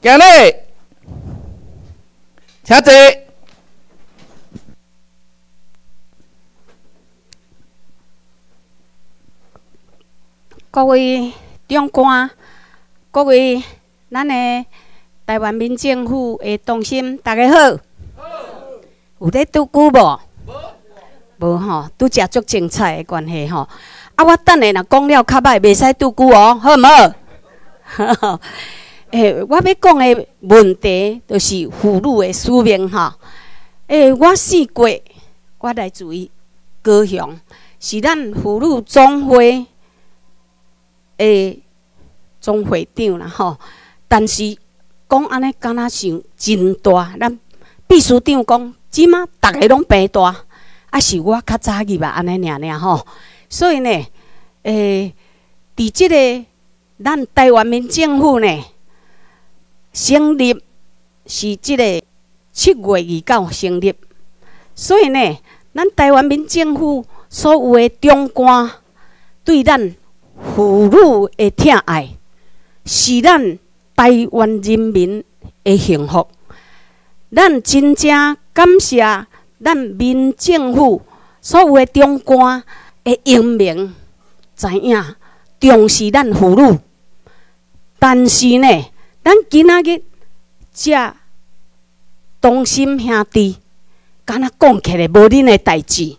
今日，请坐。各位长官，各位咱的台湾民政府的同心，大家好。有在拄久无？无吼，拄食足精彩的关系吼。啊，我等下若讲了较歹，袂使拄久哦，好毋好？诶，我要讲的问题就是妇女的使命吼。诶，我四过，我来自于高雄，是咱妇女总会诶总会长啦吼。但是讲安尼，敢若想真大，咱秘书长讲。即马逐个拢变大，啊是我较早去吧安尼尔尔吼，所以呢，诶，伫即个咱台湾民政府呢，成立是即个七月二九成立，所以呢，咱台湾民政府所有的长官对咱妇女的疼爱，是咱台湾人民的幸福。咱真正感谢咱民政府所有的长官的英明，知影重视咱妇女。但是呢，咱今仔日遮同心兄弟，敢若讲起来无恁的代志，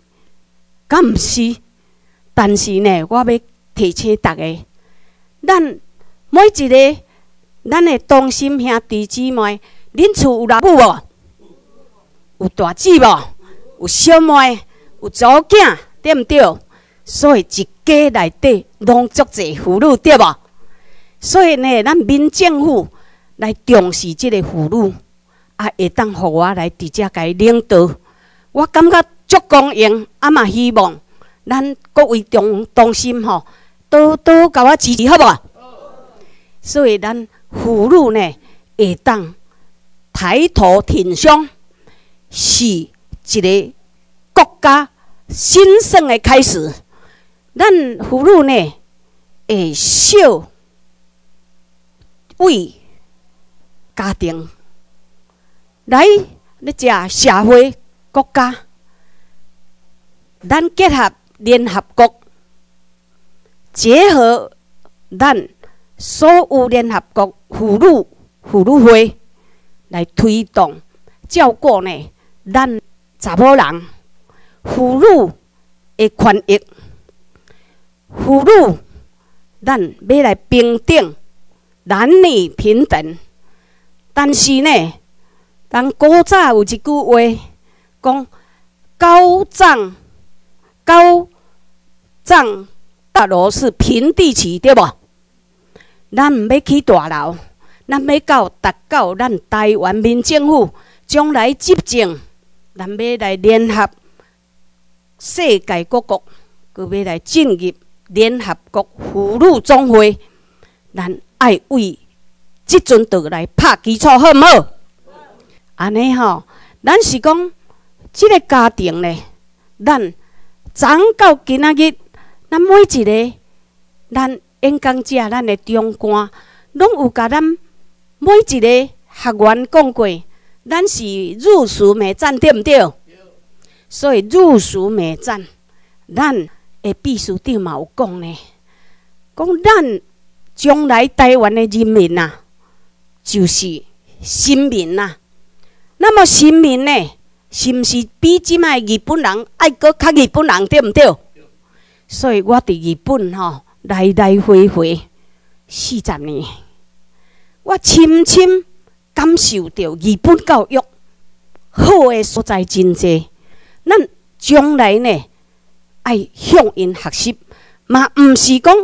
敢毋是？但是呢，我要提醒大家，咱每一个咱的同心兄弟姊妹。恁厝有老母无？有大姊无？有小妹？有查某囝？对毋对？所以一家内底拢足济妇女，对无？所以呢，咱民政府来重视即个妇女，也会当互我来直接甲伊领导。我感觉足光荣，啊嘛希望咱各位同同心吼，多多甲我支持，好无？所以咱妇女呢，会当。抬头挺胸，是一个国家兴盛的开始。咱妇女呢，会少为家庭来你食社会国家。咱结合联合国，结合咱所有联合国妇女妇女会。来推动照顾呢，咱查某人妇女的权益，妇女咱要来平等，男女平等。但是呢，咱古早有一句话讲：高涨高涨大楼是平地起，对无？咱毋要起大楼。咱要到达到咱台湾民政府将来执政，咱要来联合世界各国，佮要来进入联合国妇女总会，咱爱为即阵道来拍基础，好毋好？安尼吼，咱是讲即个家庭呢，咱长到今仔日，咱每一个咱演讲者，咱的长官，拢有甲咱。每一个学员讲过，咱是入俗美赞，对毋对？所以入俗美赞，咱的秘书长嘛有讲呢，讲咱将来台湾的人民呐，就是新民呐。那么新民呢，是毋是比即卖日本人爱搁较日本人，对毋对？所以我伫日本吼来来回回四十年。我深深感受到日本教育好的所在真济，咱将来呢爱向因学习，嘛毋是讲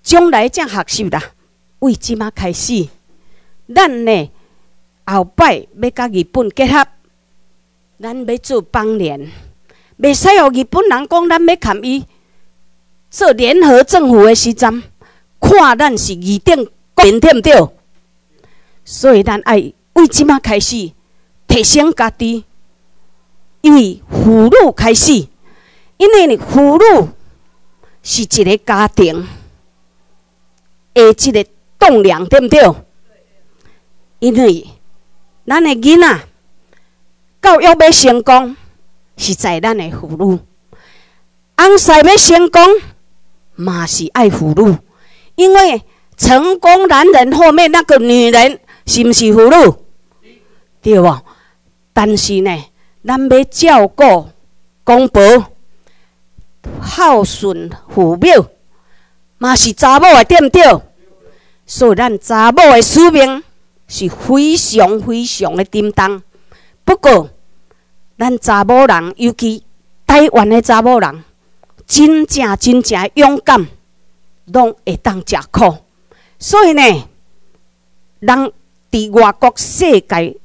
将来才学习啦。为即马开始，咱呢后摆要甲日本结合，咱要做邦联，袂使互日本人讲咱要含伊做联合政府的时阵，看咱是二等国，对毋对？所以，咱爱为即马开始提升家己，因为妇女开始，因为妇女是一个家庭的一个栋梁，对毋对？因为咱的囡仔教育要成功，是在咱的妇女；翁婿要成功，嘛是爱妇女。因为成功男人后面那个女人，是毋是妇女？对无？但是呢，咱要照顾公婆、孝顺父母，嘛是查某的对毋对？所以咱查某的使命是非常非常的叮当。不过，咱查某人，尤其台湾的查某人，真正真正勇敢。拢会当食苦，所以呢，人伫外国世界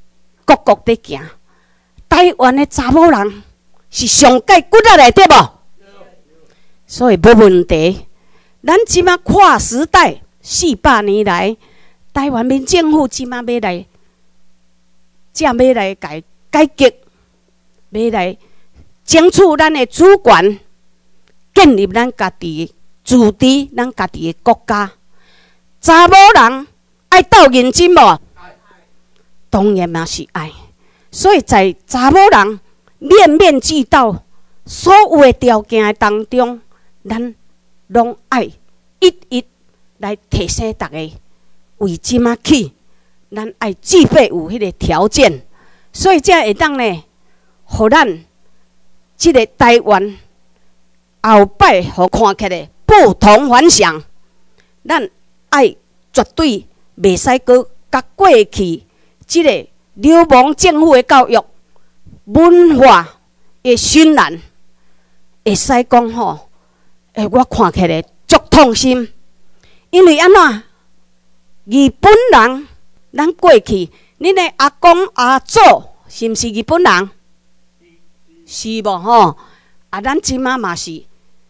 各国伫行，台湾的查某人是上界骨力的，对无？所以无问题。咱即马跨时代四百年来，台湾民政府即马要来，正要来改改革，要来争取咱的主权，建立咱家己的。自治咱家己的国家，查某人爱斗认真无？当然嘛是爱。所以在查某人面面俱到所有的条件的当中，咱拢爱一一来提醒大家，为即马起，咱爱具备有迄个条件，所以才会当呢，互咱即个台湾后摆互看起来。不同凡响，咱爱绝对袂使搁甲过去即个流氓政府的教育文化的熏染，会使讲吼，诶，我看起来足痛心，因为安怎？日本人，咱过去，恁的阿公阿祖是毋是日本人？是无吼？啊，咱即妈嘛是。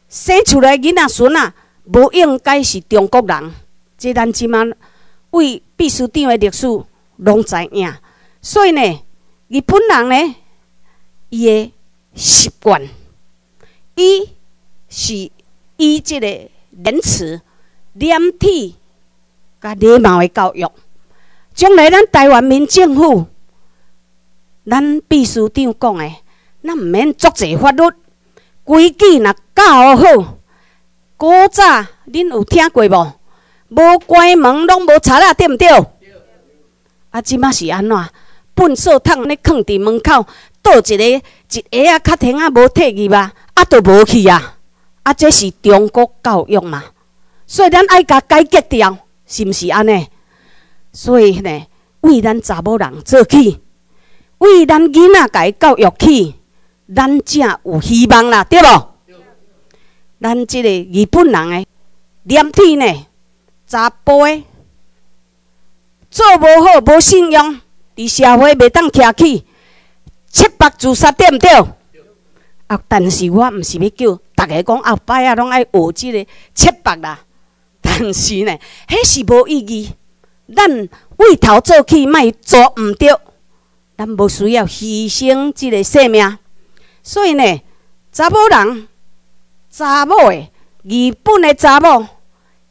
生出来囡仔孙啊，无应该是中国人。即咱即满为秘书长的历史拢知影。所以呢，日本人呢，伊的习惯，伊是以即个仁慈、廉体、甲礼貌的教育。将来咱台湾民政府，咱秘书长讲的，咱毋免作济法律。规矩若教好，古早恁有听过无？无关门拢无插啊，对毋对？啊，即马是安怎？粪扫桶咧放伫门口，倒一个一下啊，客厅啊无退去吧？啊，都无去啊！啊，这是中国教育嘛？所以咱爱甲改革掉，是毋是安尼？所以呢，为咱查某人做起，为咱囡仔家教育起。咱才有希望啦，对无？咱即个日本人诶，连体呢，查甫诶，做无好无信用，伫社会袂当徛起，七八自杀对毋对？啊，但是我毋是要叫逐个讲后摆啊，拢爱学即个七八啦。但是呢，迄是无意义。咱为头做起，莫做毋对，咱无需要牺牲即个性命。所以呢，查某人、查某的日本的查某，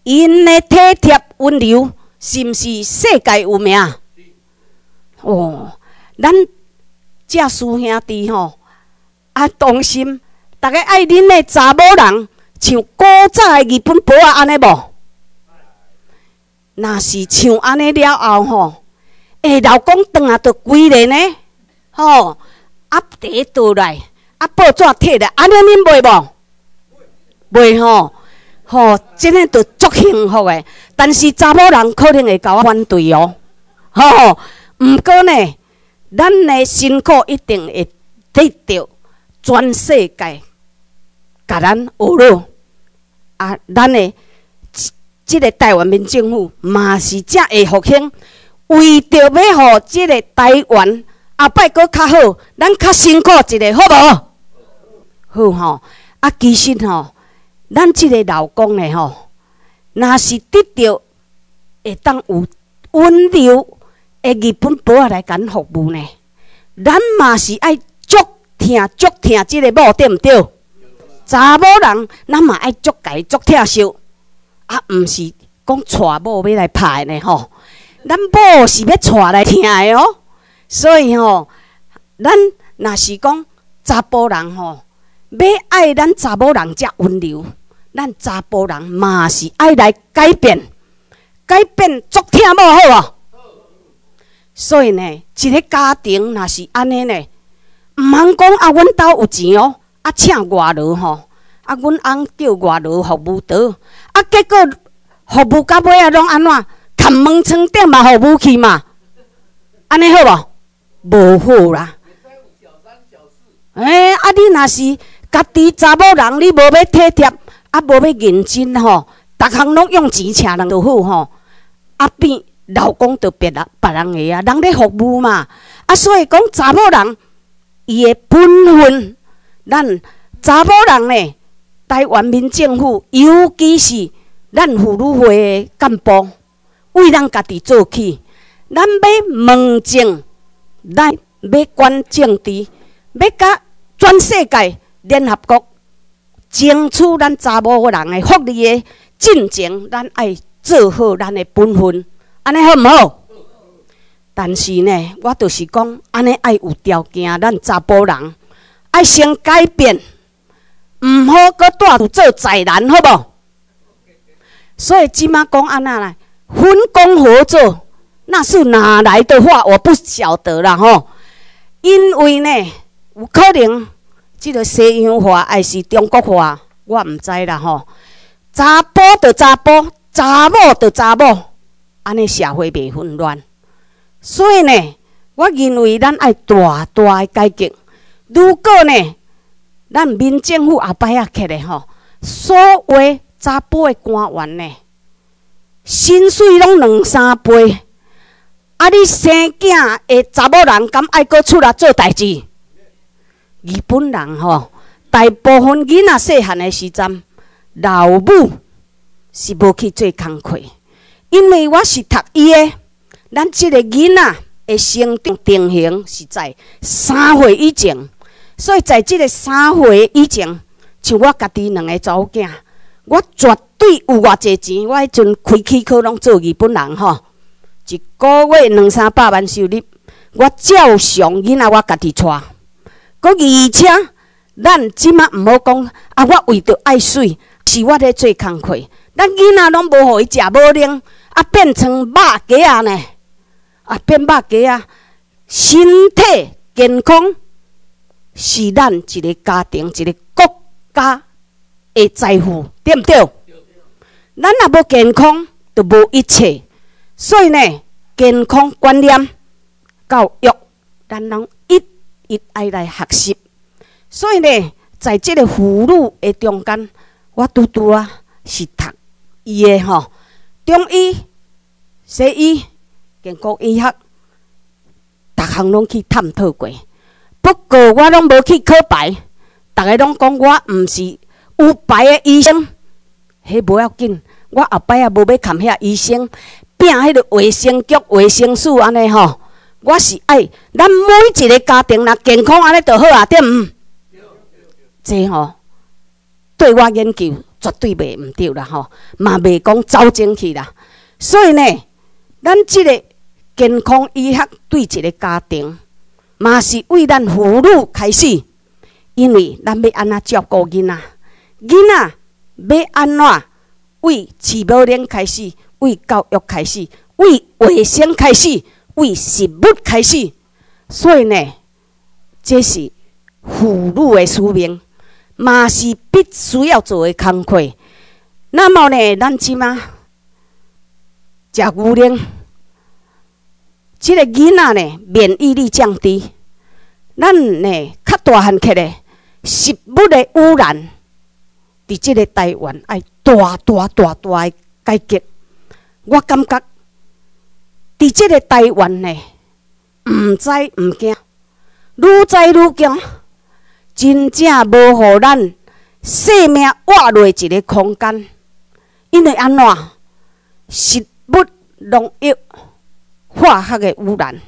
因的体贴温柔，是毋是世界有名？哦，咱这师兄弟吼，啊，同心，大家爱恁的查某人，像古早的日本婆啊安尼无？若是像安尼了后吼，诶，老公当啊着规个呢，吼，压地倒来。啊，报纸摕来，安尼恁袂无？袂吼，吼，真诶着足幸福诶。但是查某人可能会甲我反对哦，吼。毋过呢，咱诶辛苦一定会得到全世界甲咱学乐。啊，咱诶即个台湾民政府嘛是遮会复兴，为着要互即个台湾后摆搁较好，咱较辛苦一个，好无？好吼，啊，其实吼，咱即个老公诶吼，若是得到会当有温柔诶日本婆仔来咱服务呢，咱嘛是爱足疼足疼即个某对毋对？查某人咱嘛爱足家足疼惜，啊，毋是讲娶某要来拍呢吼，咱某是要娶来听的哦。所以吼，咱若是讲查甫人吼，要爱咱查某人遮温柔，咱查甫人嘛是爱来改变，改变足听无好无？所以呢，一个家庭若是安尼呢，毋通讲啊，阮兜有钱哦，啊请外劳吼，啊阮翁叫外劳服务倒，啊结果服务到尾啊拢安怎？砍门窗顶嘛服务去嘛，安尼好无？无好啦。哎，啊你若是家己查某人，你无要体贴，啊无要认真吼，逐项拢用钱请人就好吼，啊变。老公就别人别人个啊，人咧服务嘛，啊，所以讲查某人伊个本分，咱查某人呢，台湾民政府，尤其是咱妇女会的干部，为咱家己做起，咱要问政，咱要管政治，要甲全世界联合国争取咱查某人的福利的进程，咱爱做好咱的本分。安尼好毋好？但是呢，我就是讲，安尼爱有条件，咱查甫人爱先改变，毋好搁带住做宅男，好无？所以即马讲安那来分工合作，那是哪来的话？我不晓得啦吼。因为呢，有可能即个西洋话还是中国话，我毋知啦吼。查甫就查甫，查某就查某。安尼社会袂混乱，所以呢，我认为咱爱大大诶改革。如果呢，咱民政府后摆啊起来吼，所谓查甫诶官员呢，薪水拢两三倍，啊，你生囝诶查某人敢爱搁出来做代志？日本人吼，大部分囡仔细汉诶时阵，老母是无去做工课。因为我是读医的，咱即个囡仔的生长定型是在三岁以前，所以在即个三岁以前，像我家己两个查某囝，我绝对有偌济钱。我迄阵开起课拢做日本人吼，一个月两三百万收入，我照常囡仔我家己带。搁而且，咱即马毋好讲啊！我为着爱水，是我咧做工课，咱囡仔拢无互伊食无能。啊，变成肉鸡啊呢！啊，变肉鸡啊！身体健康是咱一个家庭、一个国家的财富，对不对？咱若无健康，就无一切。所以呢，健康观念、教育，咱拢一一爱来学习。所以呢，在即个妇女的中间，我拄拄啊是读伊的吼。中医、西医、健康医学，逐项拢去探讨过。不过我拢无去考牌，逐个拢讲我毋是有牌的医生。迄无要紧，我后摆也无要看遐医生，拼迄个卫生局、卫生署安尼吼。我是爱咱每一个家庭若健康安尼就好啊，对毋？这吼对我研究。绝对袂毋对啦吼，嘛袂讲走进去啦。所以呢，咱即个健康医学对一个家庭，嘛是为咱妇女开始，因为咱要安怎照顾囡仔，囡仔要安怎为饲母奶开始，为教育开始，为卫生开始，为食物开始。所以呢，这是妇女的使命。嘛是必须要做的工课。那么呢，咱即马食牛奶，即个囡仔呢免疫力降低，咱呢较大汉起来，食物的污染，伫即个台湾爱大大大大的改革。我感觉伫即个台湾呢，毋知毋惊，愈知愈惊。真正无互咱生命活落一个空间，因为安怎？食物农药、化学的污染、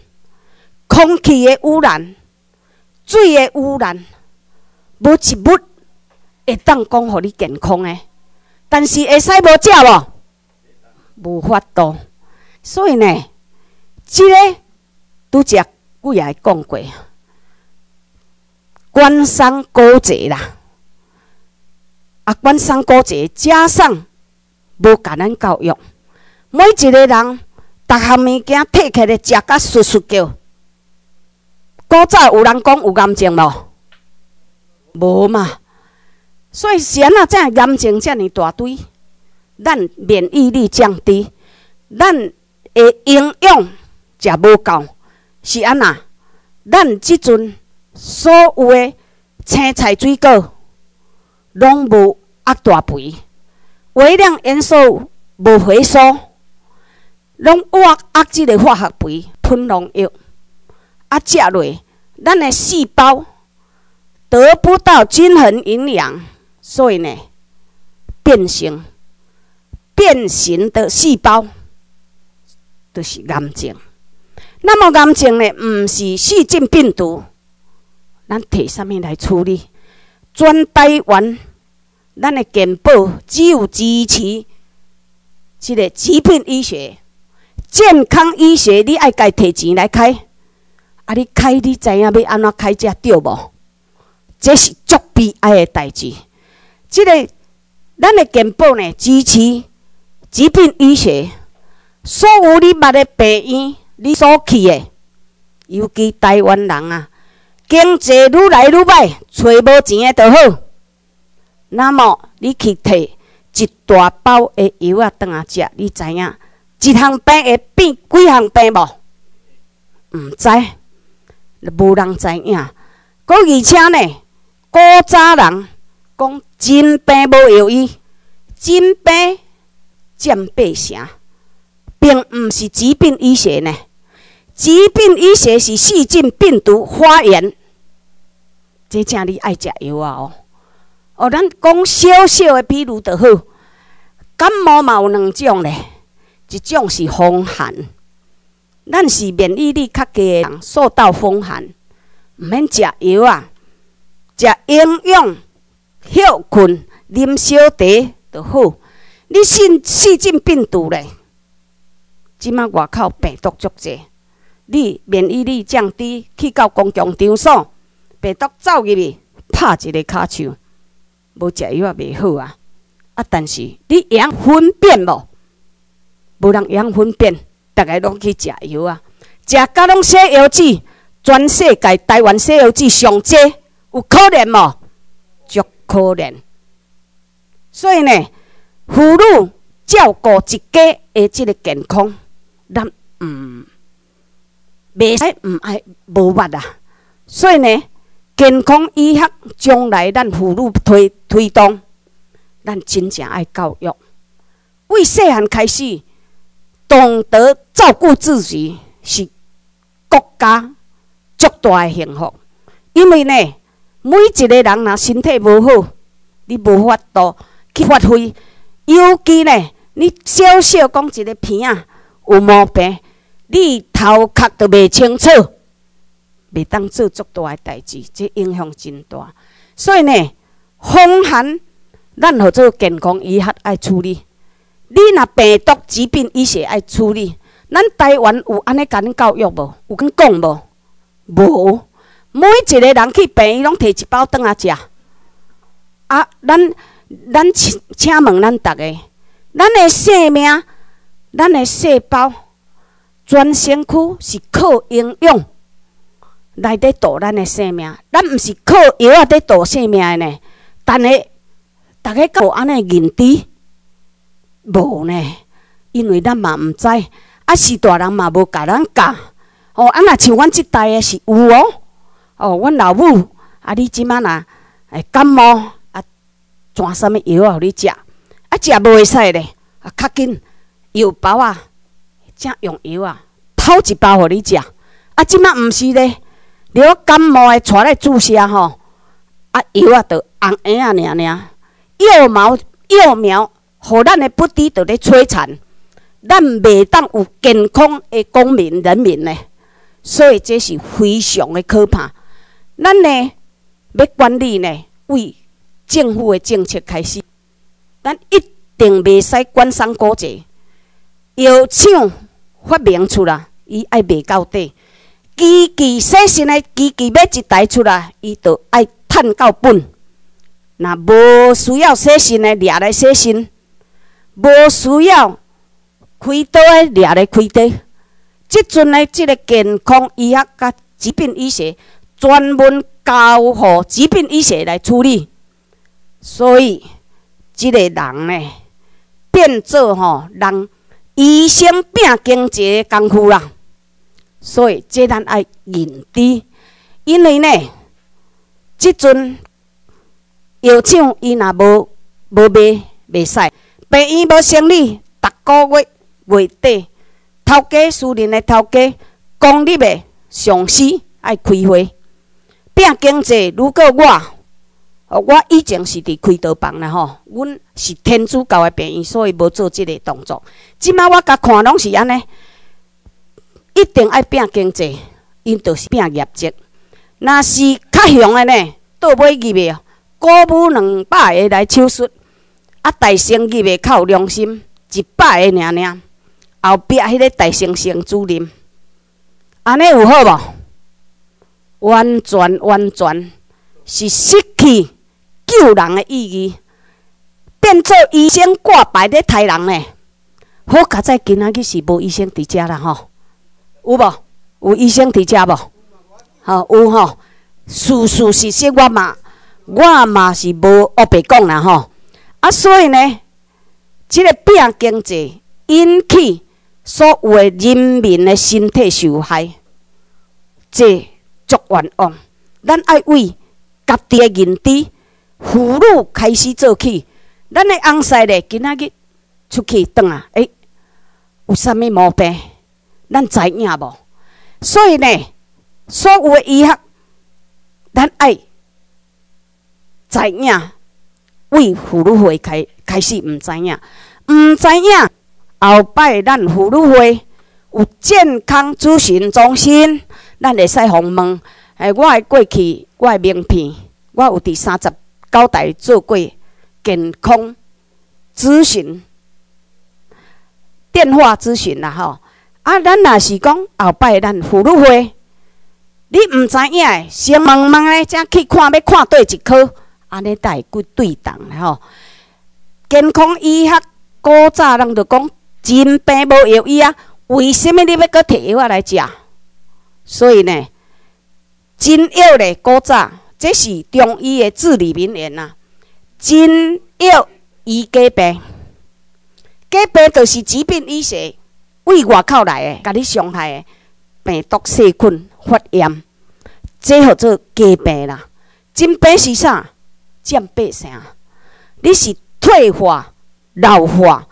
空气的污染、水的污染，无一物会当讲互你健康的。但是会使无食无？无法度。所以呢，即个拄则我也讲过，官商勾结啦，啊，官商勾结加上无甲咱教育，每一个人逐项物件摕起来食甲簌簌叫。古早有人讲有癌症无？无嘛。所以安怎才癌症遮尔大堆？咱免疫力降低，咱的营养食无够，是安那？咱即阵所有的青菜水果，拢无压大肥，微量元素无回收，拢压压即个化学肥喷农药，啊，食落，咱的细胞得不到均衡营养。所以呢，变形、变形的细胞都是癌症。那么癌症呢，毋是细菌、病毒，咱摕啥物来处理？全台湾，咱的健保只有支持即个疾病医学、健康医学，你爱家摕钱来开，啊，你开你知影要安怎开才对无？这是足悲哀的代志。即个咱的健保呢，支持疾病医学，所有你捌的病院，你所去的，尤其台湾人啊，经济愈来愈歹，找无钱的就好。那么你去摕一大包的药啊，当啊食，你知影一项病会变几项病无？毋知，无人知影。搁而且呢，古早人。讲真病无药医，真病占八成，并毋是疾病医学呢。疾病医学是细菌、病毒发炎，这正你爱食药啊！哦，哦，咱讲小小的比如就好，感冒嘛有两种呢，一种是风寒，咱是免疫力较低的人，受到风寒，毋免食药啊，食营养。休困，啉小茶就好。你信细菌病毒咧，即马外口病毒足济，你免疫力降低，去到公共场所，病毒走入去，拍一个骹手，无食药也袂好啊。啊，但是你养粪便无？无人养粪便，逐个拢去食药啊。食甲拢西药剂，全世界台湾西药剂上济，有可能无？足可怜，所以呢，妇女照顾一家的即个健康，咱毋袂使毋爱无捌啊。所以呢，健康医学将来咱妇女推推动，咱真正爱教育，为细汉开始懂得照顾自己，是国家足大的幸福，因为呢。每一个人若身体无好，你无法度去发挥。尤其呢，你小小讲一个鼻啊有毛病，你头壳都袂清楚，袂当做足大的代志，这影响真大。所以呢，风寒咱合做健康医学爱处理。你若病毒疾病医学爱处理，咱台湾有安尼甲恁教育无？有甲讲无？无。每一个人去病院拢摕一包顿啊食，啊，咱咱请请问咱逐个，咱的生命，咱的细胞，全身躯是靠营养来得度咱的生命，咱毋是靠药啊得度生命的呢。但是，逐个有安尼认知无呢？因为咱嘛毋知，啊，是大人嘛无甲咱教，哦，啊，若像阮即代的是有哦。哦，阮老母啊，你即满若会感冒啊，转什物药互你食？啊，食无会使咧，啊，较紧药包啊，正用药啊，偷一包互你食。啊，即满毋是咧，你感冒诶，带来注射吼，啊，药啊，着红缨啊，尔尔，幼苗药苗，互咱的不敌着咧摧残，咱袂当有健康的公民人民呢，所以这是非常的可怕。咱呢要管理呢，为政府的政策开始，咱一定袂使官商勾结，药厂发明出来，伊爱卖到底。机器洗身的机器要一台出来，伊就爱趁到本。若无需要洗身的，掠来洗身；无需要开刀的，掠来开刀。即阵的即个健康医学甲疾病医学，专门交互疾病医学来处理。所以，即个人呢，变做吼，人医生变经济的功夫啦。所以，这咱爱认知，因为呢，即阵药厂伊若无无卖袂使，病院无生理，逐个月月底，头家私人的头家，公立的上司爱开会，拼经济。如果我，我以前是伫开刀房啦吼，阮是天主教的病院，所以无做即个动作。即摆我甲看拢是安尼。一定爱拼经济，因就是拼业绩。若是较凶的呢，倒尾入的哦，鼓舞两百个来手术，啊，大生入的较有良心，一百个尔尔。后壁迄个大先生主任，安尼有好无？完全完全是失去救人的意义，变做医生挂牌咧杀人呢。好，佳在今仔日是无医生伫遮啦吼。有无？有医生伫遮无？吼有吼，事事实实我嘛，我嘛是无黑白讲啦吼。啊，所以呢，即个病经济引起所有的人民的身体受害，这足冤枉。咱爱为家己的认知，妇女开始做起。咱的翁婿咧，今仔日出去转啊，诶，有啥物毛病？咱知影无？所以呢，所有的医学，咱爱知影。为妇女会开开始毋知影，毋知影后摆咱妇女会有健康咨询中心，咱会使访问。诶，我诶过去，我诶名片，我有伫三十九代做过健康咨询电话咨询啦，吼。啊，咱若是讲后摆咱妇女会，你毋知影诶，先问问诶，才去看要看对一科，安尼才会去对等吼。健康医学古早人就讲，真病无药医啊，为什物你要搁摕药来食？所以呢，真药咧，古早这是中医的至理名言呐。真药医假病，假病就是疾病医学。为外口来的，甲你伤害的病毒、细菌、发炎，这叫做假病啦。真病是啥？占百姓，你是退化、老化、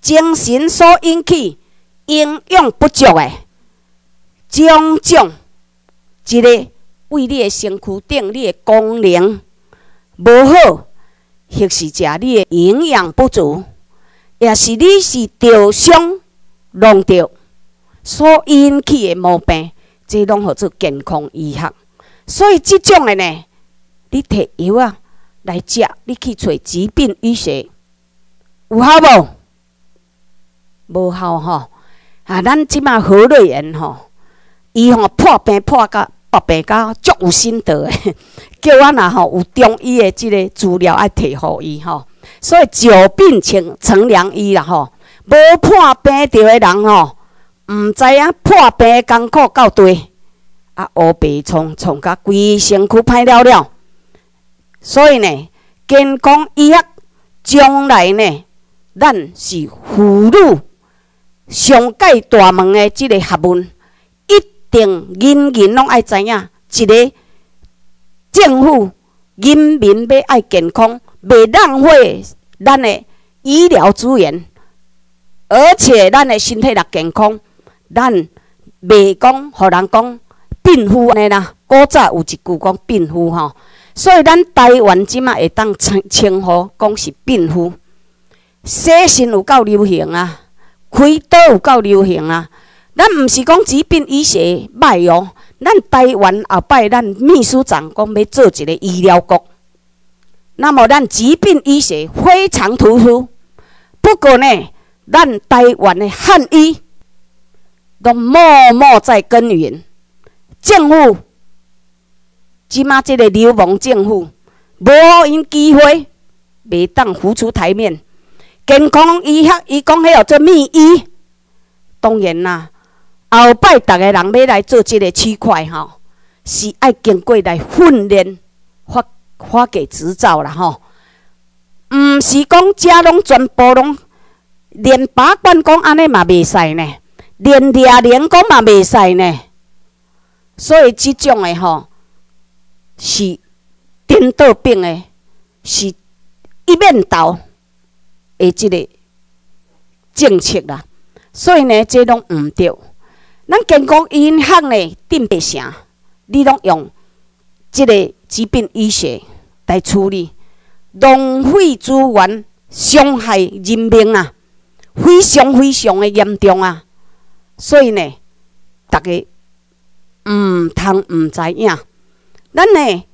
精神所引起营养不足诶，种种一个为你的身躯顶你的功能无好，或是食你的营养不足，也是你是受伤。弄着所引起的毛病，这拢叫做健康医学。所以即种的呢，你摕药啊来食，你去找疾病医学有效无？无效吼！啊，咱即马何瑞元吼，伊吼破病破甲破病甲足有心得诶，叫我若吼有中医的即个资料爱摕互伊吼。所以久病成成良医啦吼。无破病着的人吼，毋知影破病艰苦到底，啊，乌白创创甲规身躯歹了了。所以呢，健康医学将来呢，咱是妇女上界大门的即个学问，一定人人拢爱知影，一个政府人民要爱健康，袂浪费咱的医疗资源。而且，咱的身体若健康，咱袂讲，互人讲病夫安尼啦。古早有一句讲病夫吼，所以咱台湾即马会当称称呼讲是病夫。洗身有够流行啊，开刀有够流行啊。咱毋是讲疾病医学歹哦，咱台湾后摆咱秘书长讲要做一个医疗局，那么咱疾病医学非常突出。不过呢。咱台湾的汉医都默默在耕耘。政府即马即个流氓政府，无因机会，袂当浮出台面。健康医学，伊讲迄号做秘医。当然啦，后摆逐个人要来做即个区块吼，是爱经过来训练，发发给执照啦吼。毋是讲遮拢全部拢连拔罐讲安尼嘛袂使呢，连掠铃讲嘛袂使呢。所以即种诶吼，是颠倒病的，是一面倒诶即个政策啦。所以呢，这拢毋对。咱健康银行呢，定白啥？你拢用即个疾病医学来处理。浪费资源、伤害人命啊，非常非常的严重啊！所以呢，大家毋通毋知影，咱呢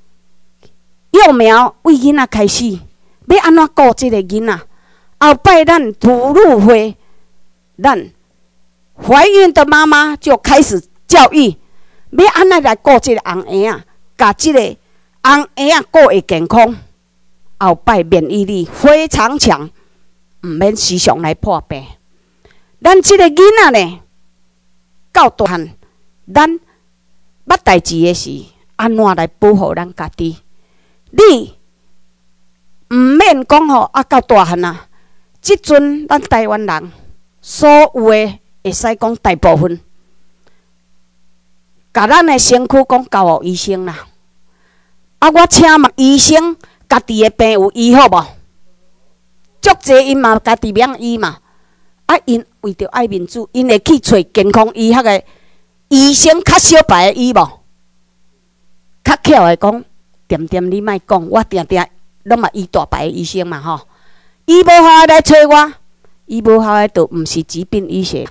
幼苗为囡仔开始，要安怎顾即个囡仔？后摆咱哺乳会，咱怀孕的妈妈就开始教育，要安怎来顾即个红婴仔，甲即个红婴仔顾会健康。后摆免疫力非常强，毋免时常来破病。咱即个囡仔呢，到大汉，咱捌代志诶时，安怎来保护咱家己？你毋免讲吼，啊，到大汉啊，即阵咱台湾人所有诶，会使讲大部分，甲咱诶身躯讲交予医生啦。啊，我请问医生。家己的病有医好无？足济因嘛家己免医嘛。啊，因为着爱民主，因会去找健康医学的医生较小牌的医无？较巧的讲，点点你莫讲，我点点拢嘛医大牌的医生嘛吼。医无效来找我，医无好的都毋是疾病医学。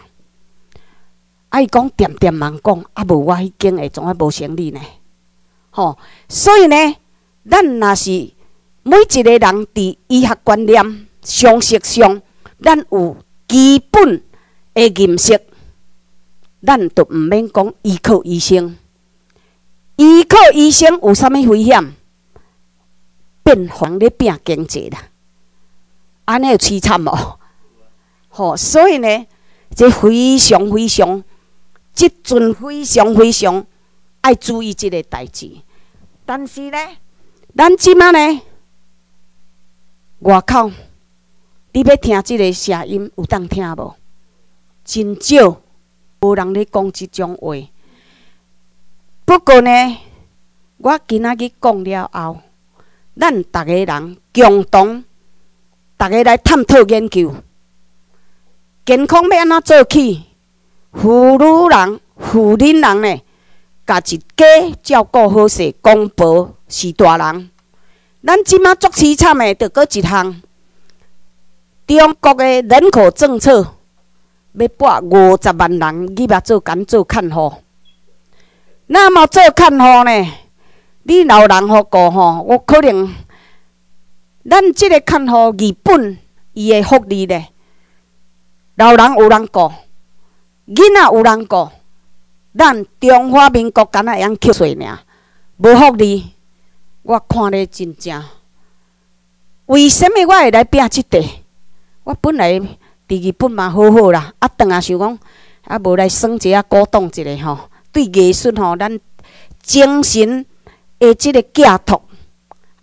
啊，伊讲点点忙讲，啊无我迄间会总啊无成立呢。吼，所以呢，咱若是。每一个人伫医学观念、常识上，咱有基本的认识，咱都毋免讲依靠医生。依靠医生有啥物危险？变黄咧变经济啦，安尼有凄惨哦？吼，所以呢，这非常非常，即阵非常非常爱注意即个代志。但是呢，咱即马呢？外口，你要听即个声音，有当听无？真少，无人咧讲即种话。不过呢，我今仔日讲了后，咱逐个人共同，逐个来探讨研究，健康要安怎做起？妇女人、妇人人呢，家一家照顾好势，公婆是大人。咱即马足凄惨的，着搁一项，中国的人口政策要拨五十万人入来做工做看护。那么做看护呢？你老人好顾吼，我可能咱即个看护日本伊的福利呢，老人有人顾，囡仔有人顾，咱中华民国敢若会用扣税呢，无福利。我看咧真正，为什么我会来拼即块？我本来伫日本嘛好好啦，啊，当下想讲，啊，无来耍一下古董一下吼，对艺术吼，咱精神的即个寄托，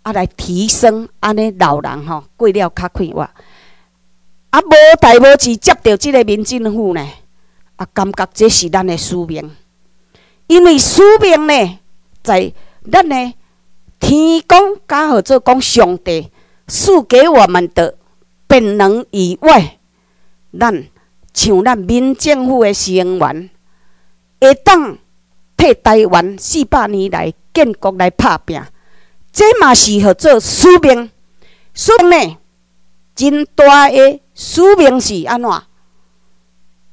啊，来提升安尼老人吼过了较快活。啊，无代无志接到即个民政府呢，啊，感觉这是咱的使命，因为使命呢，在咱呢。天公加好做讲上帝赐给我们的本能以外，咱像咱民政府的成员，会当替台湾四百年来建国来拍拼，这嘛是合做使命。使命呢，真大的使命是安怎？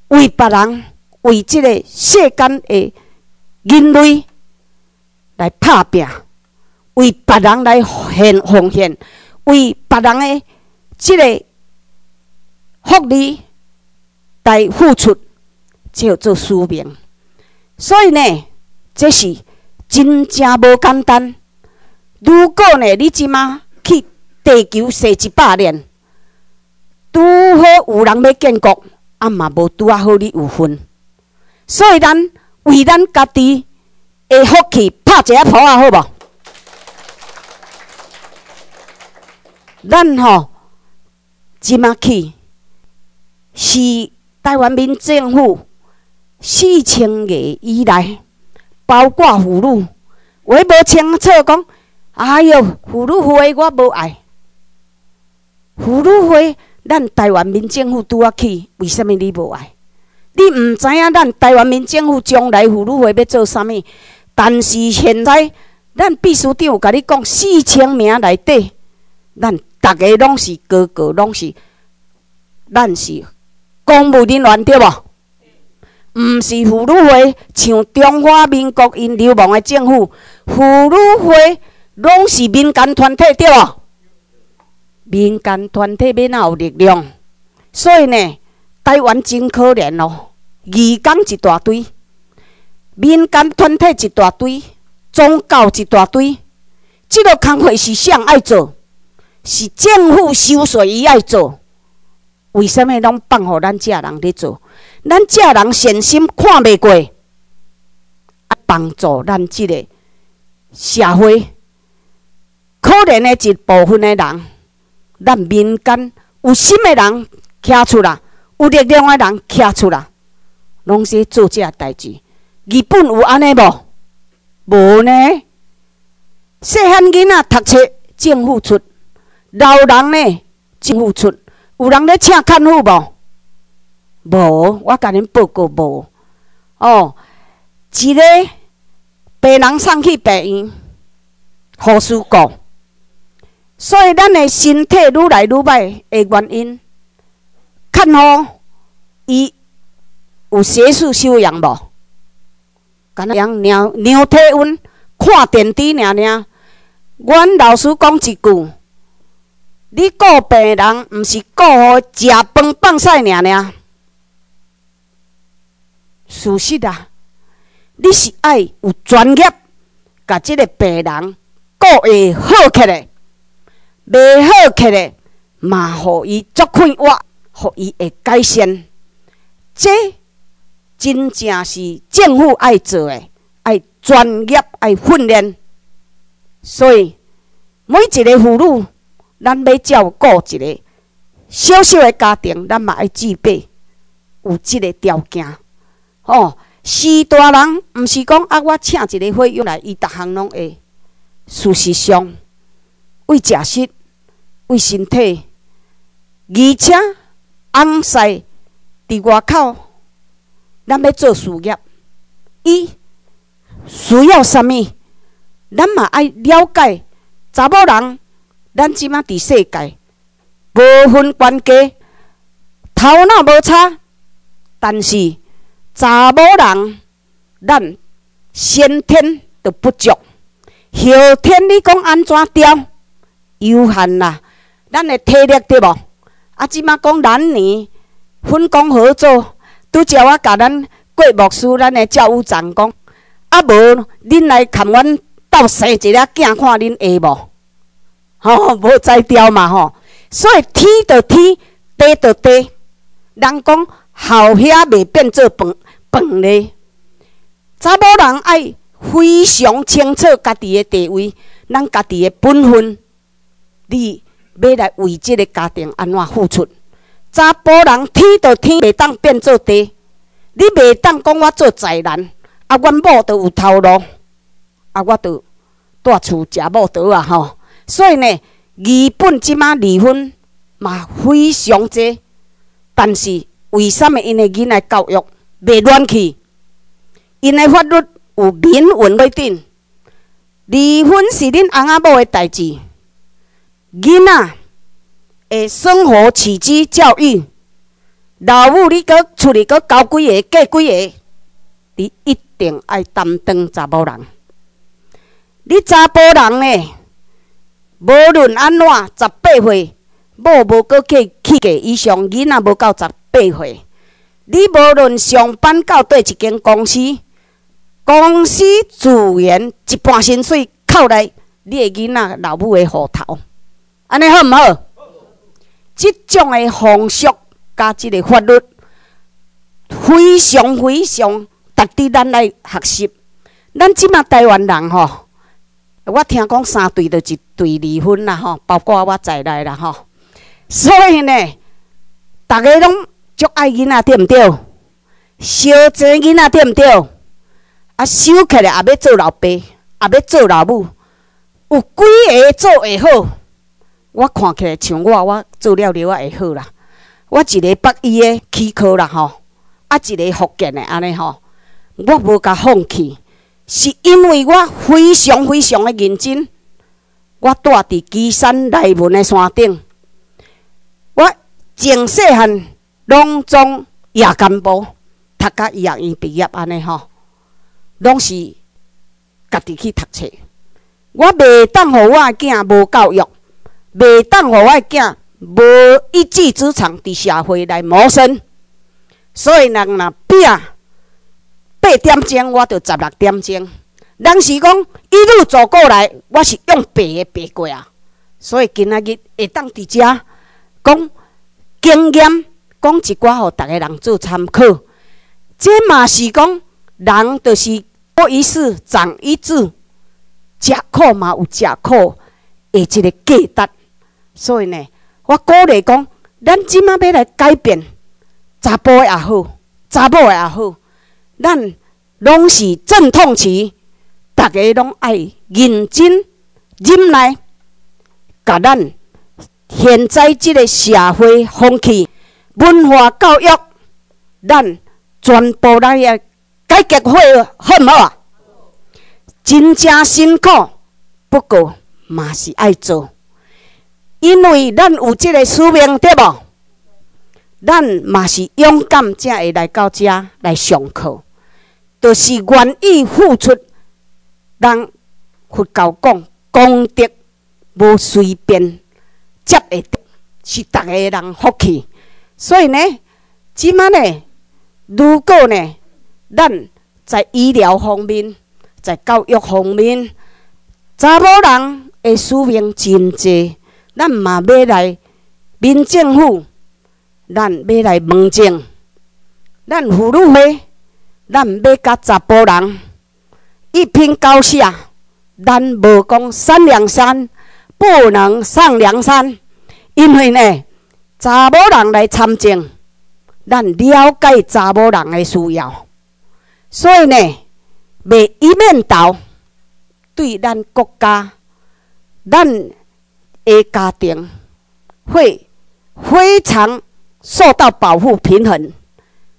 为别人，为这个世间的人类来拍拼。为别人来献奉献，为别人的即个福利来付出，叫做使命。所以呢，这是真正无简单。如果呢，你即马去地球踅一百年，拄好有人要建国，啊嘛无拄啊好你有份。所以咱为咱家己的福气拍一下谱啊，好无？咱吼即马去是台湾民政府四千个以来，包括妇女，我无清楚讲，哎哟，妇女会我无爱。妇女会，咱台湾民政府拄啊去，为什么你无爱？你毋知影咱台湾民政府将来妇女会要做啥物？但是现在，咱秘书长甲你讲，四千名内底，咱逐个拢是哥哥拢是，咱是公务人员对无？毋是妇女会像中华民国因流氓的政府，妇女会拢是民间团体对无？民间团体要哪有力量？所以呢，台湾真可怜哦，义工一大堆，民间团体一大堆，宗教一大堆，即个工会是谁爱做？是政府收税伊爱做？为什么拢放互咱遮人咧做？咱遮人善心看袂过，啊，帮助咱即个社会可怜的一部分的人。咱民间有心的人站出来，有力量的人站出来，拢是做这代志。日本有安尼无？无呢。细汉囡仔读册，政府出；老人呢，政府出。有人咧请看护无？无，我甲恁报告无。哦，一个病人送去病院，护士讲。所以，咱的身体愈来愈歹的原因，看吼，伊有学术修养无？敢若量量量体温，看电梯尔尔。阮老师讲一句：，你顾病人，毋是顾好食饭放屎尔尔。事实啊，你是爱有专业，甲即个病人顾会好起来。袂好起来，嘛，互伊足快活，互伊会改善。这真正是政府爱做诶，爱专业爱训练。所以每一个妇女，咱要照顾一个小小诶家庭，咱嘛爱具备有即个条件。哦，是大人，毋是讲啊，我请一个费用来，伊逐项拢会。事实上。为食食，为身体，而且昂晒伫外口，咱要做事业，伊需要啥物？咱嘛爱了解。查某人，咱即马伫世界，无分关家，头脑无差，但是查某人，咱先天就不足，后天你讲安怎调？有限啦，咱的体力对无？啊，即马讲男女分工合作，拄则我甲咱过牧师咱的教务长讲，啊无恁来看阮斗生一个囝，看恁会无？吼，无才调嘛吼。所以天就天，地就地。人讲后遐未变做饭饭咧。查某人爱非常清楚家己的地位，咱家己的本分。你要来为即个家庭安怎付出？查甫人天就天袂当变做地，你袂当讲我做宅男，啊，阮某都有头路，啊，我都住厝食某倒啊吼。所以呢，日本即马离婚嘛非常多，但是为什么因的囡仔教育袂乱去？因的法律有明文规定，离婚是恁翁仔某的代志。囡仔的生活起居教育，老母你搁处理搁交几个嫁几个，你一定爱担当查某人。你查甫人呢，无论安怎，十八岁，某无搁嫁去嫁以上，囡仔无到十八岁，你无论上班到对一间公司，公司自然一半薪水扣来你的囡仔老母的户头，安尼好毋好？即种的风俗加即个法律，非常非常值得咱来学习。咱即马台湾人吼，我听讲三对就一对离婚啦吼，包括我在内啦吼。所以呢，大家拢足爱囡仔对毋对？小济囡仔对毋对？啊，收起来也要做老爸，也要做老母，有几个做会好？我看起来像我，我做了了也会好啦。我一个北医的齿科啦吼，啊一个福建的安尼吼，我无甲放弃。是因为我非常非常的认真，我住伫基山内门的山顶，从细汉拢总夜间部，读甲医学院毕业安尼吼，拢是家己去读册。我袂当互我的囝无教育，袂当互我的囝无一技之长伫社会来谋生，所以人若拼。八点钟，我就十六点钟。人是讲一路走过来，我是用爬的爬过啊。所以今仔日会当伫遮讲经验，讲一寡互逐个人做参考。这嘛是讲人就是过一世长一智，食苦嘛有食苦的一个价值。所以呢，我鼓励讲，咱即马要来改变，查甫也好，查某也好。咱拢是阵痛期，逐个拢爱认真忍耐，甲咱现在即个社会风气、文化教育，咱全部来也改革会好毋好啊？真正辛苦，不过嘛是爱做，因为咱有即个使命，对无？咱嘛是勇敢，才会来到遮来上课。就是愿意付出，人佛教讲功德无随便接会得，是逐个人福气。所以呢，即马呢，如果呢，咱在医疗方面、在教育方面，查某人的使命真济，咱嘛要来民政府，咱要来问政，咱妇女会。咱要甲查甫人一拼高下，咱无讲三两三，不能上梁山。因为呢，查某人来参政，咱了解查某人的需要，所以呢，袂一面倒，对咱国家、咱的家庭会非常受到保护平衡。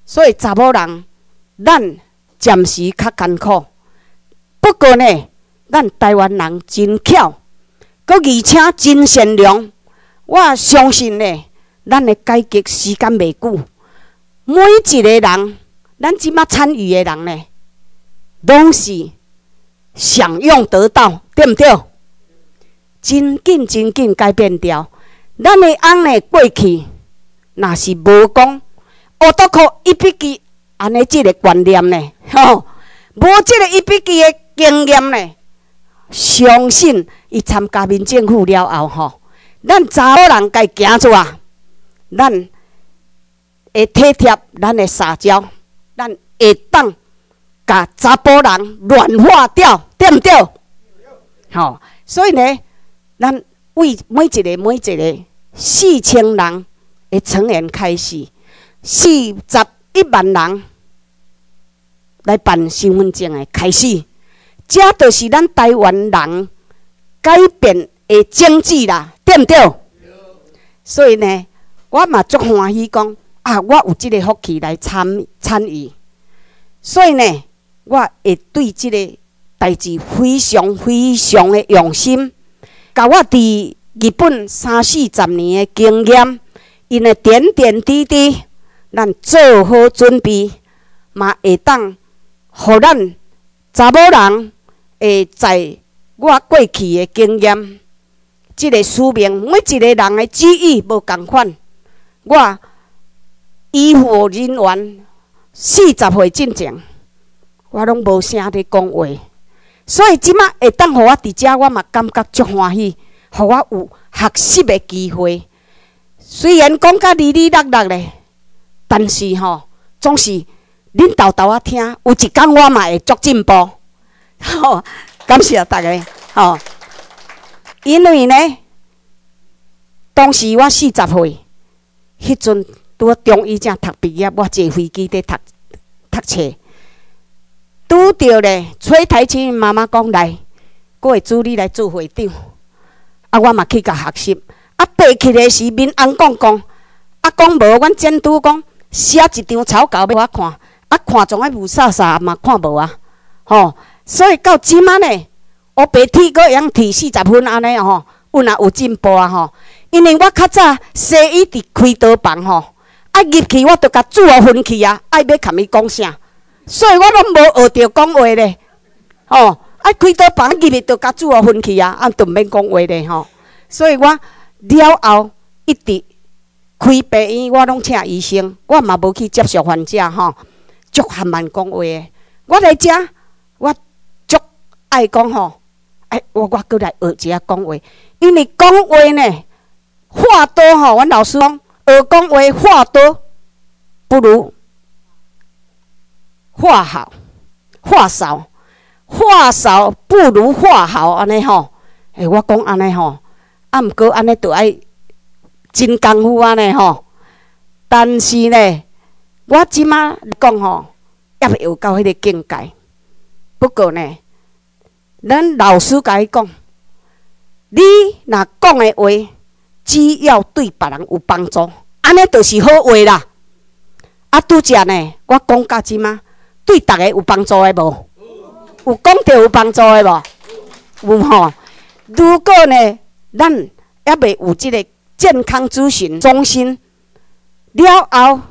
所以查某人。咱暂时较艰苦，不过呢，咱台湾人真巧，佮而且真善良。我相信呢，咱的改革时间袂久，每一个人，咱即马参与的人呢，拢是享用得到，对毋对？真紧真紧改变掉。咱的翁呢，过去若是无讲，我都靠一笔记。安尼即个观念呢，吼，无即个一笔记的经验呢，相信伊参加民政府了后，吼，咱查某人该行出啊，咱会体贴咱的撒娇，咱会当甲查甫人软化掉，对毋对？吼，所以呢，咱为每一个每一个四千人的成员开始，四十一万人。来办身份证的开始，这就是咱台湾人改变的经济啦，对毋对？所以呢，我嘛足欢喜讲啊，我有即个福气来参参与。所以呢，我会对即个代志非常非常的用心。甲我伫日本三四十年的经验，因的点点滴滴，咱做好准备，嘛会当。互咱查某人会在我过去的经验，即个使命，每一个人的旨意无共款。我医护人员四十岁进前，我拢无啥伫讲话，所以即马会当互我伫遮，我嘛感觉足欢喜，互我有学习的机会。虽然讲甲哩哩落落咧，但是吼，总是恁豆豆仔听，有一工我嘛会足进步。吼，感谢大家，吼。因为呢，当时我四十岁，迄阵拄中医正读毕业，我坐飞机伫读读册，拄着咧崔台青妈妈讲来，我会助你来做会长，啊，我嘛去甲学习。啊，爬起来时，面红讲讲，啊，讲无，阮监督讲写一张草稿要我看，啊，看总爱雾煞煞嘛，看无啊，吼，所以到即满呢。我白剃个样剃四十分安尼吼，阮也有进步啊吼。因为我较早西医伫开刀房吼，啊入去我著甲主啊分去啊，爱要甲伊讲啥，所以我拢无学着讲话咧。吼，啊开刀房入去著甲主啊分去啊，啊著毋免讲话咧吼。所以我了后一直开病院，我拢请医生，我嘛无去接受患者吼，足含慢讲话诶。我来遮，爱讲吼。哎，我我过来学一下讲话，因为讲话呢，话多吼。阮老师讲，学讲话话多不如话好，话少，话少不如话好，安尼吼。哎，我讲安尼吼，啊，毋过安尼著爱真功夫安尼吼。但是呢，我即马讲吼，也未有到迄个境界。不过呢。咱老师甲伊讲，你若讲的话，只要对别人有帮助，安尼就是好话啦。啊，拄则呢，我讲到即嘛，对逐个有帮助的无？有讲着有帮助的无？有吼。如果呢，咱还未有即个健康咨询中心了后，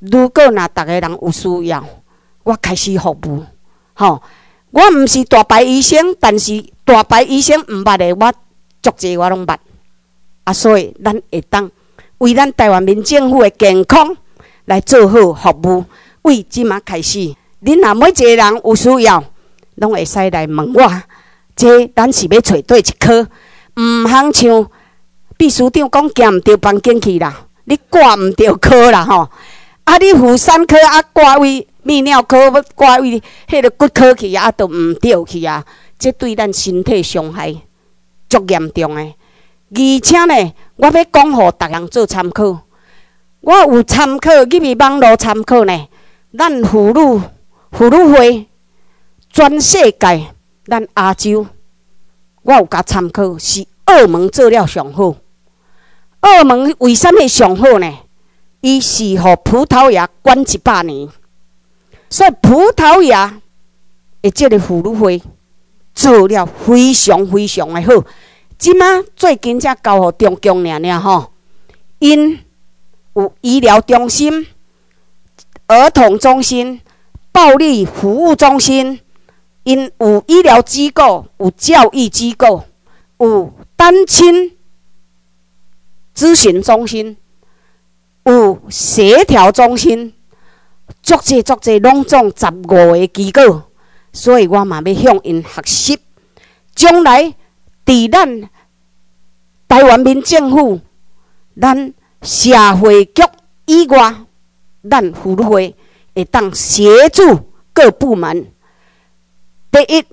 如果若逐个人有需要，我开始服务，吼。我毋是大牌医生，但是大牌医生毋捌的，我足济我拢捌。啊，所以咱会当为咱台湾民政府的健康来做好服务。为即马开始，恁若每一个人有需要，拢会使来问我。这咱是要找对一科，毋通像秘书长讲，行毋着房间去啦，你挂毋着科啦吼。啊，你妇产科啊挂位。泌尿科要挂位，迄个骨科去啊，都毋对去啊，这对咱身体伤害足严重诶。而且呢，我要讲互逐人做参考。我有参考，入去网络参考呢。咱妇女妇女会全世界，咱亚洲，我有甲参考，是澳门做了上好。澳门为什么上好呢？伊是互葡萄牙管一百年。所以葡萄牙的即个妇女会做了非常非常的好，即马最近才交互中共尔尔吼，因有医疗中心、儿童中心、暴力服务中心，因有医疗机构、有教育机构、有单亲咨询中心、有协调中心。足济足济，拢总十五个机构，所以我嘛要向因学习。将来伫咱台湾民政府、咱社会局以外，咱妇女会会当协助各部门。第一，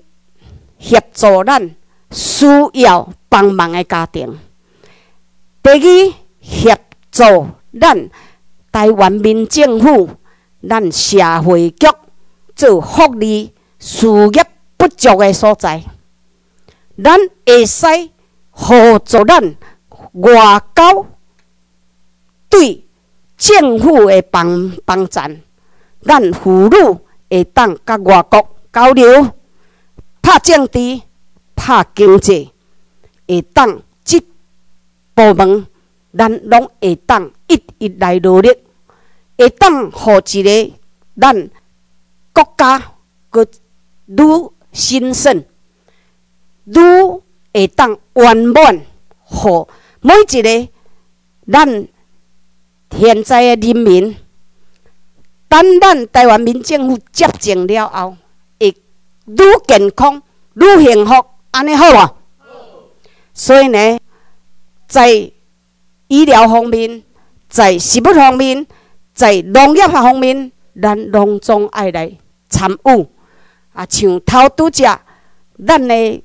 协助咱需要帮忙的家庭；第二，协助咱台湾民政府。咱社会局做福利事业不足的所在，咱会使辅助咱外交对政府的帮帮赞，咱妇女会当甲外国交流，拍政治、拍经济，会当即部门，咱拢会当一一来努力。会当互一个咱国家个愈兴盛，愈会当圆满，互每一个咱现在的人民等咱台湾民政府接政了后，会愈健康、愈幸福，安尼好无？好。所以呢，在医疗方面，在食物方面，在农业方面，咱拢总爱来参与。啊，像头拄只，咱的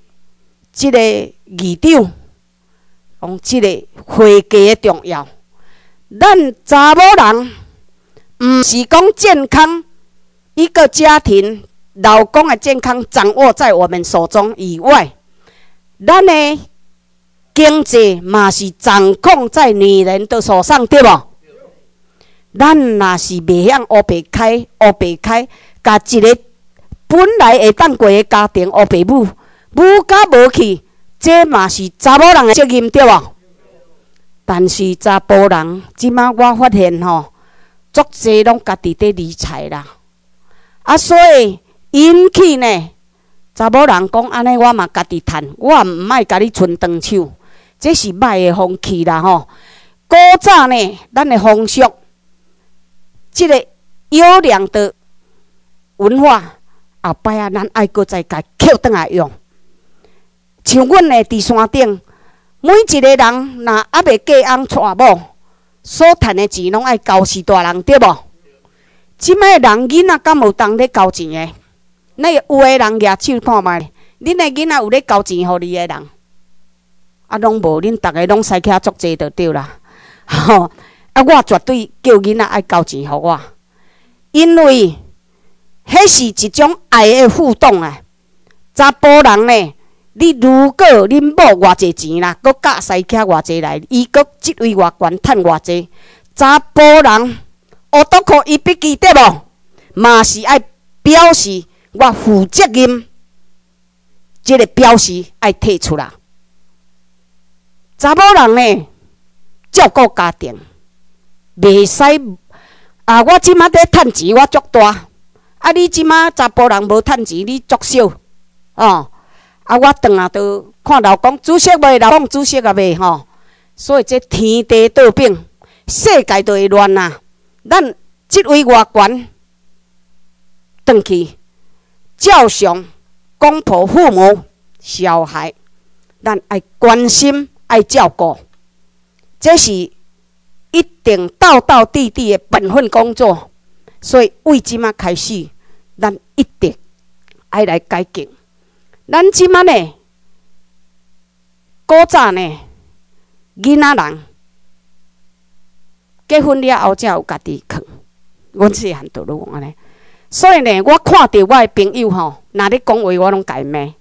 即个议长，讲即个会计的重要。咱查某人，毋是讲健康，一个家庭老公的健康掌握在我们手中以外，咱的经济嘛是掌控在女人的手上，对无？咱若是袂晓乌白开，乌白开，甲一个本来会当过的家庭乌白母，母甲无去，这嘛是查某人的责任，对无？但是查甫人，即马我发现吼，足济拢家己伫理财啦，啊，所以引起呢，查某人讲安尼，我嘛家己趁，我毋爱甲你存长手。这是歹的风气啦吼！古早呢，咱的风俗，即个优良的文化，后摆啊，咱爱国再甲捡倒来用。像阮的伫山顶，每一个人若还未嫁翁娶某，所赚的钱拢爱交是大人，对无？即摆人囡仔敢有当咧交钱的？那有诶人举手看卖，恁的囡仔有咧交钱互你诶人？啊，拢无，恁逐个拢使起足济就对啦。吼，啊，我绝对叫囡仔爱交钱互我，因为迄是一种爱的互动啊。查甫人呢，你如果恁某偌济钱啦，搁甲使起偌济来，伊搁即位偌悬趁偌济，查甫人学多靠伊笔记得无？嘛是爱表示我负责任，即个表示爱摕出来。查某人呢，照顾家庭，袂使啊！我即马在趁钱，我足大。啊，你即马查甫人无趁钱，你足少哦。啊，我转啊，都看老公主席袂，老公主席也袂吼。所以这天地倒变，世界都会乱啊。咱即位外观，转去照常公婆、父母、小孩，咱爱关心。爱照顾，这是一定道道地地的本分工作。所以，为即马开始，咱一定爱来改革。咱即马呢，古早呢，囡仔人结婚了后才有家己扛。阮细汉都拢安尼。所以呢，我看到我的朋友吼，若咧讲话，我拢改骂。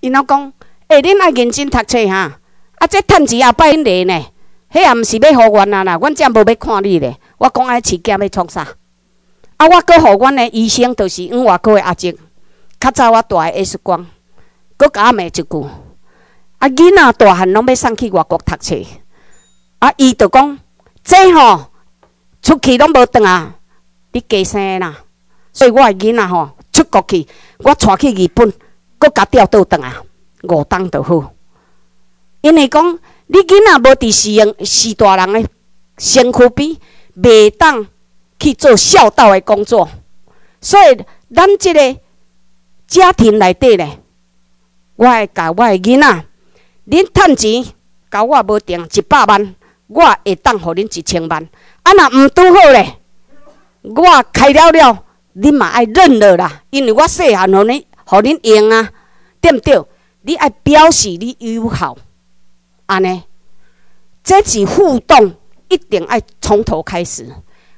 因老讲：“诶，恁爱认真读册哈。”啊！这趁钱也摆来呢，迄也毋是要互阮啊啦，阮则无要看你咧。我讲安饲囝要创啥？啊！我搁互阮的医生，就是阮外口的阿叔，较早我住的 X 光，搁甲我骂一句：啊！囡仔大汉拢要送去外国读册，啊！伊就讲：这吼出去拢无转啊！你加生啦！所以我的囡仔吼出国去，我带去日本，搁甲调倒转啊，五档就好。因为讲，你囡仔无伫适应是大人的身躯边，袂当去做孝道的工作，所以咱即个家庭内底咧，我会教我的囡仔，恁趁钱，交我无定一百万，我会当互恁一千万。啊，若毋拄好咧，我开了了，恁嘛爱认了啦，因为我细汉互恁互恁用啊，对毋对？你爱表示你友好。安尼，这是互动，一定爱从头开始。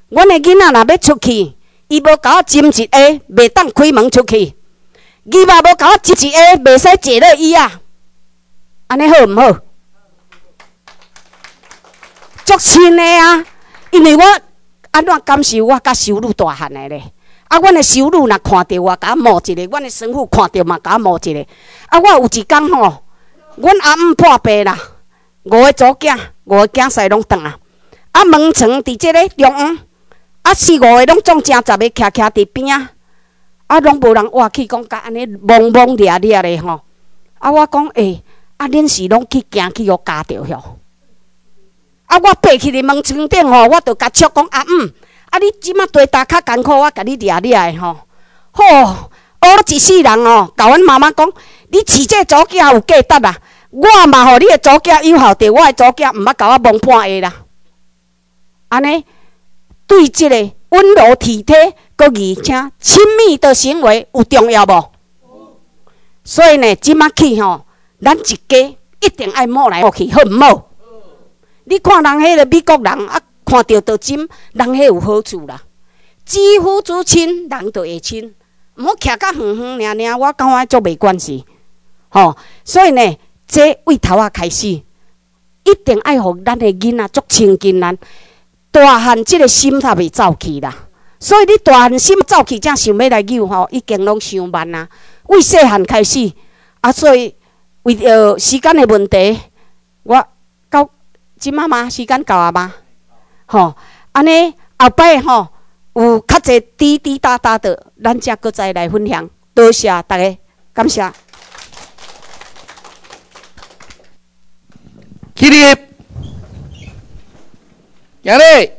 阮的囡仔若要出去，伊无甲我斟一下，袂当开门出去；伊嘛无甲我斟一下，袂使坐落椅啊。安尼好毋好？足亲的啊！因为我安怎感受我甲收入大汉的咧？啊，阮的收入若看到我，甲摸一个；阮的生父看到嘛，甲摸一个。啊，我有一工吼，阮阿姆破病啦。五个祖囝，五个囝婿拢倒啊！啊，门床伫即个中央，啊，四五个拢总正十个徛徛伫边啊！啊，拢无人活去讲，甲安尼懵懵咧咧咧吼！啊，我讲诶，啊，恁是拢去行去互加着吼！啊，我爬去伫门床顶吼，我着甲笑讲啊，嗯，啊，你即马地大较艰苦，我甲你掠掠的吼。吼，我一世人哦，甲阮妈妈讲，你饲这祖囝有价值啊！我嘛，互你的祖囝有效着，我的祖囝毋捌甲我蒙半下啦。安尼，对即个温柔体贴，搁而且亲密的行为有重要无？所以呢，即马去吼，咱一家一定爱摸来摸去，好毋好？你看人迄个美国人啊，看到就针，人迄有好处啦。知夫之亲，人就会亲。毋好徛甲远远尔尔，我感觉足袂关系。吼，所以呢，这为头啊开始，一定爱互咱的囡仔足亲近咱。大汉即个心才袂走去啦。所以你大汉心走去，才想要来救吼，已经拢伤慢啦。为细汉开始，啊，所以为着时间的问题，我到即妈妈时间到啊吗？吼，安尼后摆吼。有较侪滴滴答答的，咱才搁再来分享。多谢大家，感谢。起立，杨丽。